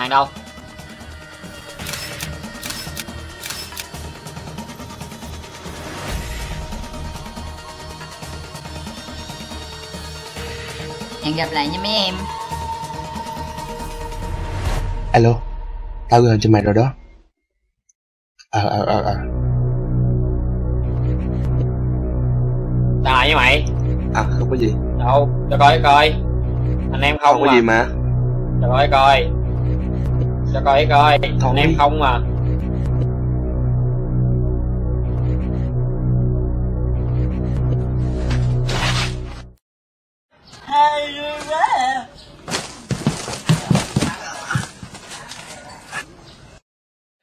hàng đâu? Hẹn gặp lại nha mấy em. Alo tao gửi hình cho mày rồi đó. Ờ ờ ờ ờ tao lại với mày. À không có gì. Đâu? Cho coi coi. Anh em không, không có mà. gì mà. Cho coi coi cho coi coi. Anh em không mà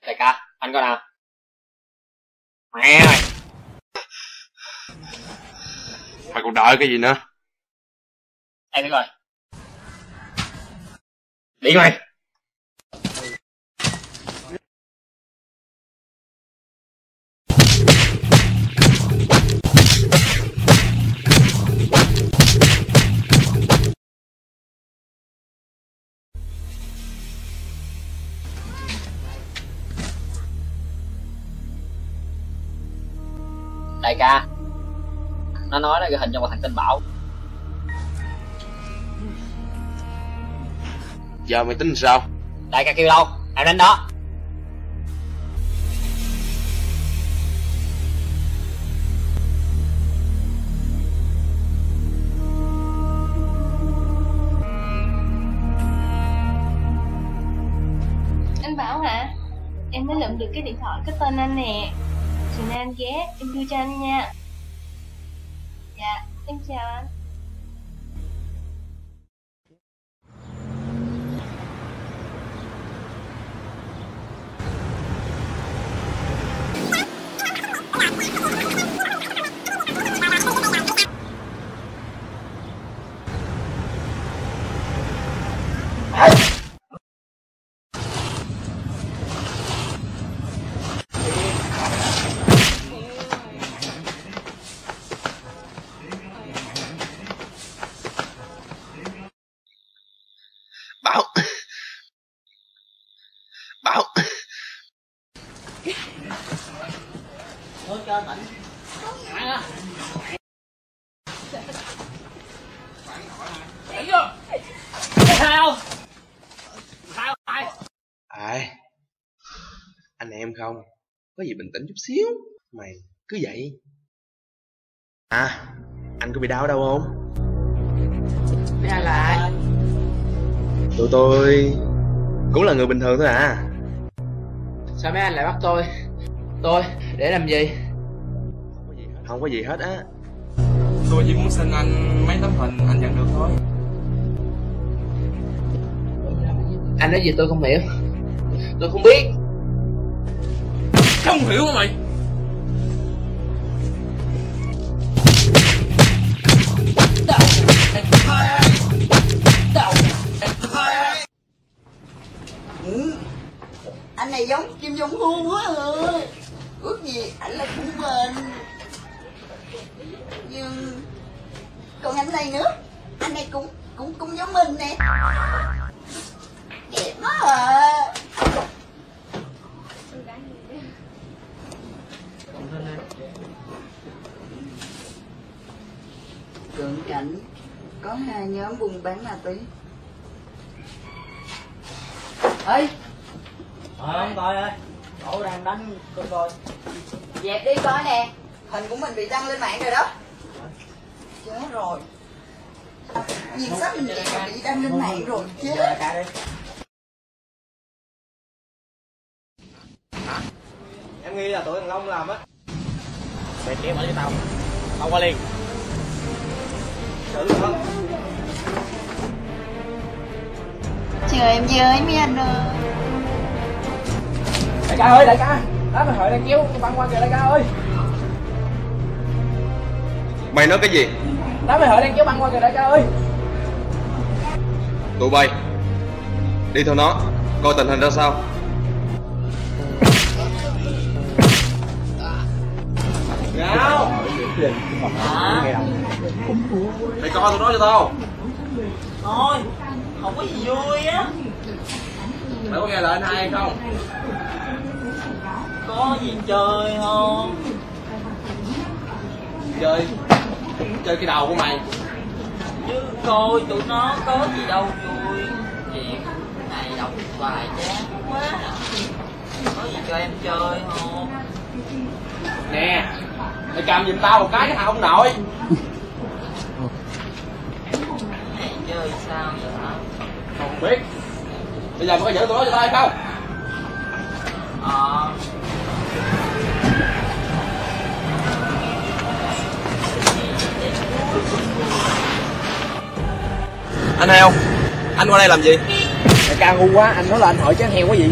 đại ca anh coi nào. Mẹ ơi. Mày còn đợi cái gì nữa? Em đi rồi đi mày đại ca. Nó nói là ghi hình trong một thằng tên bảo. Giờ mày tính sao? Đại ca kêu đâu? Em đến đó. Anh Bảo hả? Em mới lượm được cái điện thoại có tên anh nè chị Nam ghé, em đưa cho anh nha. Dạ, em chào anh. Sao ai? Anh em không? Có gì bình tĩnh chút xíu? Mày cứ vậy. À anh có bị đau đâu không? Là ai tụi tôi cũng là người bình thường thôi à sao mấy anh lại bắt tôi? Tôi để làm gì? Không có gì hết á. Tôi chỉ muốn xin anh mấy tấm hình anh nhận được thôi. Anh nói gì tôi không hiểu. Tôi không biết. Không hiểu hả mày anh này giống kim jong un quá ơi. Ước gì ảnh là cũng bền. Nhưng còn anh này nữa. Anh này cũng cũng cũng giống mình nè. Đẹp quá à. Cận cảnh, có hai nhóm buôn bán ma túy. Ơi ờ coi ơi. Cậu đang đánh coi coi. Dẹp đi coi nè. Hình của mình bị đăng lên mạng rồi đó. Chết rồi. Nhìn sắp mình vậy mà bị đăng lên mạng rồi chết. em nghi là tụi thằng long làm á. Mày kéo lại cho tao tao qua liền. Xử luôn Chờ em với mấy anh ơi đại ca ơi đại ca. Đám hội đang kéo băng qua kìa đại ca ơi. Mày nói cái gì? Đám hội đang kéo băng qua kìa đại ca ơi. Tụi bay đi theo nó coi tình hình ra sao. Nào. Mày coi tụi nó cho tao. Thôi Không có gì vui á. Mày có nghe lời anh hai hay không có gì chơi không? Chơi. Chơi cái đầu của mày. Chứ coi tụi nó có gì đâu vui. Chuyện này đọc bài chán quá à. có gì cho em chơi không? Nè, mày cầm giùm tao một cái cái thằng ông nội này chơi sao vậy hả? Không biết. Bây giờ mày có giữ tụi nó cho tao hay không? Ờ. anh heo anh qua đây làm gì? Đại ca ngu quá anh nói là anh hỏi chán heo quá gì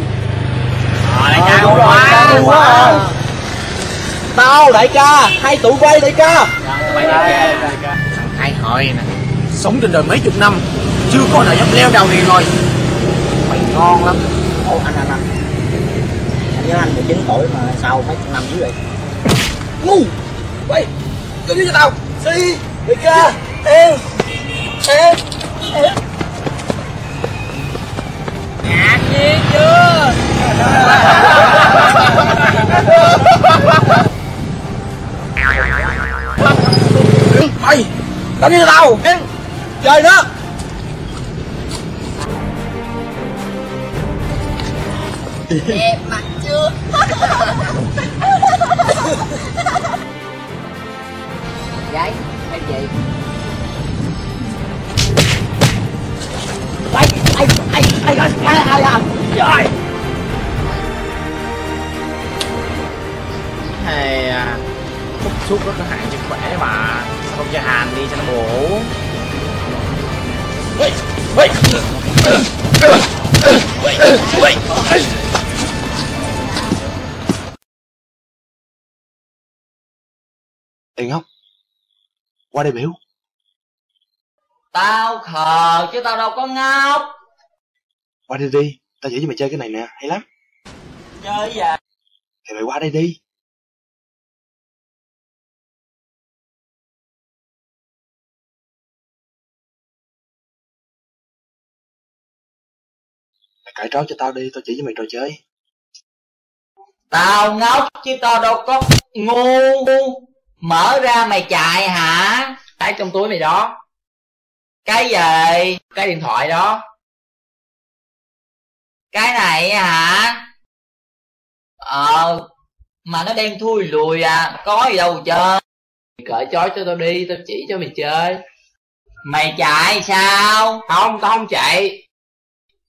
đại ca ngu quá. À. tao đại ca hai tụi quay đại ca. Hai hội nè. Sống trên đời mấy chục năm Chưa có nào dám leo đầu này rồi. Mày ngon lắm. Ồ, anh anh anh. Anh nhớ anh 19 tuổi mà sao mấy chục năm dữ vậy? Ngu. Quay đưa cho tao. Si đại ca em em ngạc chưa mày đánh như tao chơi nữa em mặt chưa? Vậy hay gì? Rất có hại cho khỏe mà Sao không cho hàn đi cho nó bổ Tiền không? Qua đây biểu. tao khờ chứ tao đâu có ngốc Qua đây đi. Tao chỉ cho mày chơi cái này nè. Hay lắm. chơi gì Thì mày qua đây đi. Cởi trói cho tao đi. Tao chỉ với mày trò chơi. tao ngốc chứ tao đâu có ngu. Mở ra mày chạy hả? Cái trong túi mày đó. Cái gì? Cái điện thoại đó. Cái này hả? Ờ mà nó đen thui lùi à. Có gì đâu chơi Cởi trói cho tao đi, Tao chỉ cho mày chơi. Mày chạy sao? Không, tao không chạy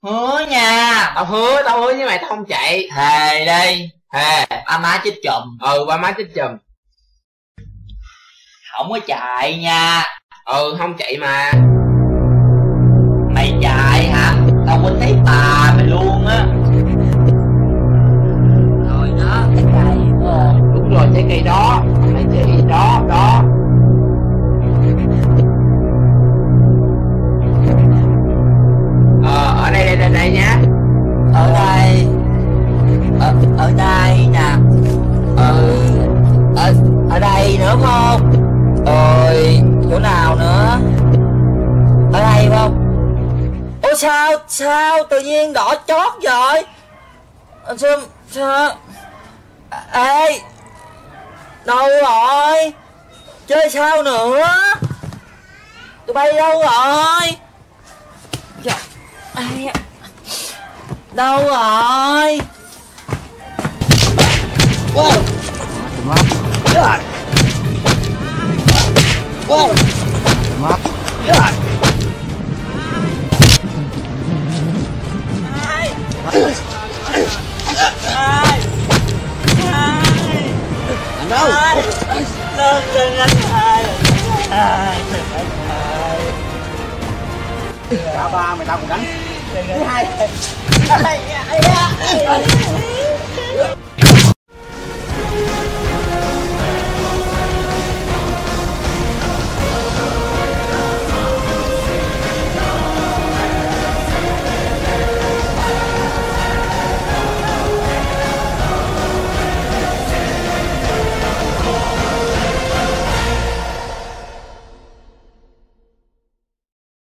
hứa nha. Tao hứa Tao hứa với mày tao không chạy. Thề đi. Thề. Ba má chết chùm. Ừ ba má chết chùm. Không có chạy nha. Ừ không chạy mà. Mày chạy hả? Tao quên thấy bà mày luôn á. Rồi đó cái cây Đúng rồi trái cây đó. Mày chỉ đó đó ở đây nữa không? Rồi chỗ nào nữa? Ở đây không? Ôi sao sao tự nhiên đỏ chót rồi ờ, sao sao? À, ê đâu rồi? Chơi sao nữa? Tụi bay đâu rồi? Trời, ai đâu rồi? Wow cả ba mày tao cũng đánh thứ hai